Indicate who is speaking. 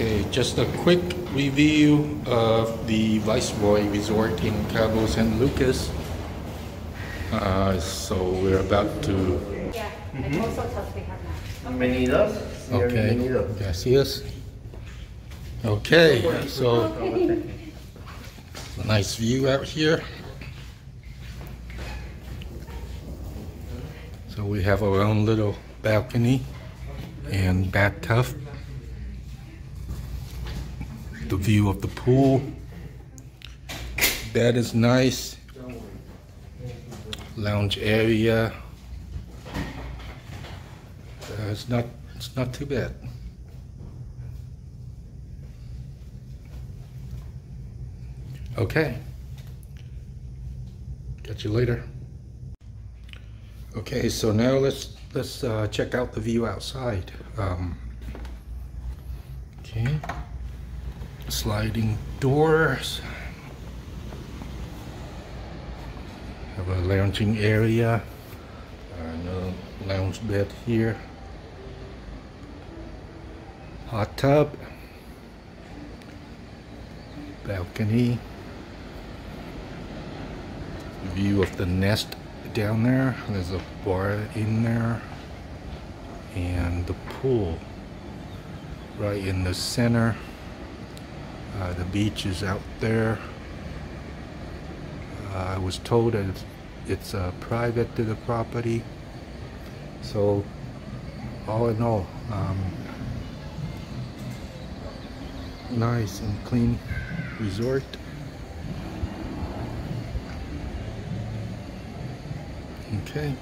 Speaker 1: Okay, just a quick review of the Viceroy Resort in Cabo San Lucas. Uh, so we're about to.
Speaker 2: Yeah, and most hotels we have now.
Speaker 3: Bienvenidos.
Speaker 1: Okay,
Speaker 3: Bienvenidos.
Speaker 1: gracias. Okay, so nice view out here. So we have our own little balcony and bathtub. The view of the pool. Bed is nice. Lounge area. Uh, it's not it's not too bad. Okay. Catch you later. Okay, so now let's let's uh, check out the view outside. Um, okay, sliding doors. Have a lounging area. Uh, no lounge bed here. Hot tub. Balcony. View of the nest down there. There's a bar in there. And the pool right in the center. Uh, the beach is out there. Uh, I was told that it's, it's uh, private to the property. So, all in all, um, nice and clean resort. Okay.